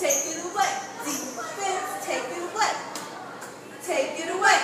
take it away. Defense, take it away. Take it away.